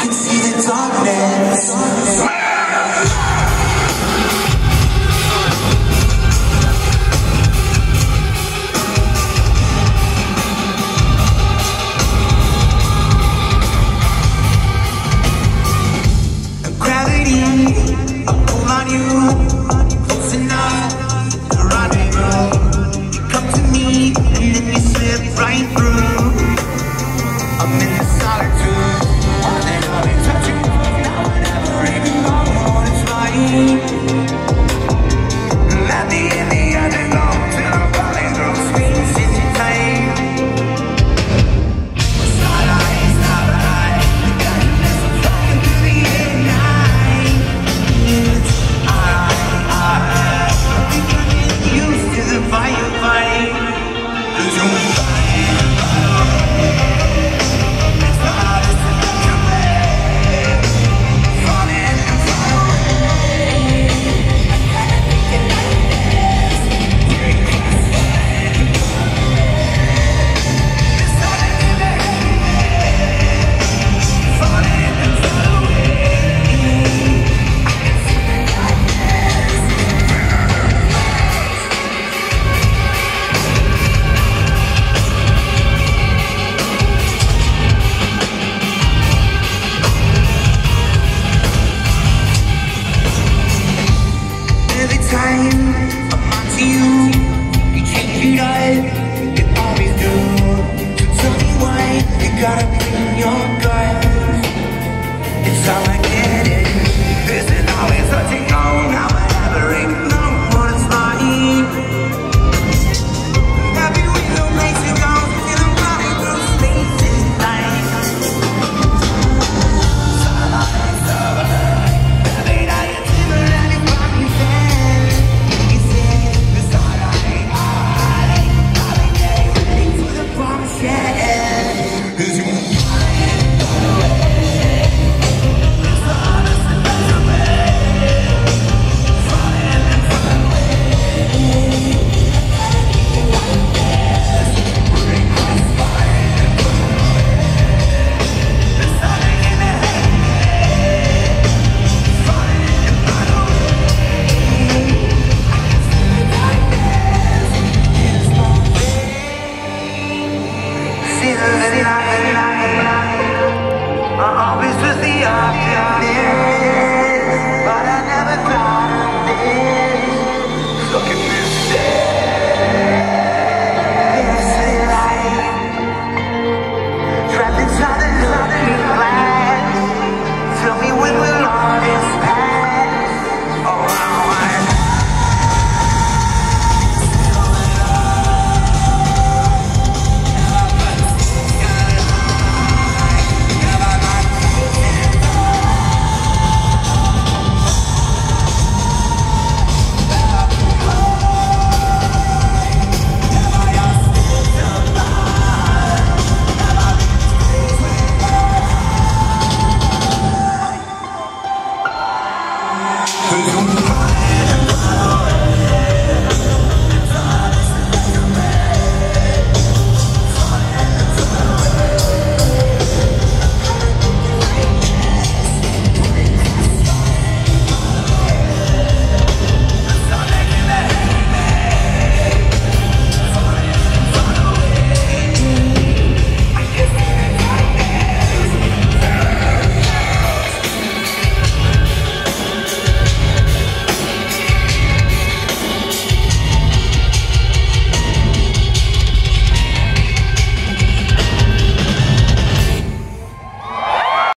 can see the darkness. time. Up you You change it up You always do. So tell me why You gotta bring your gut It's all I get It. This is always touching on. How I ever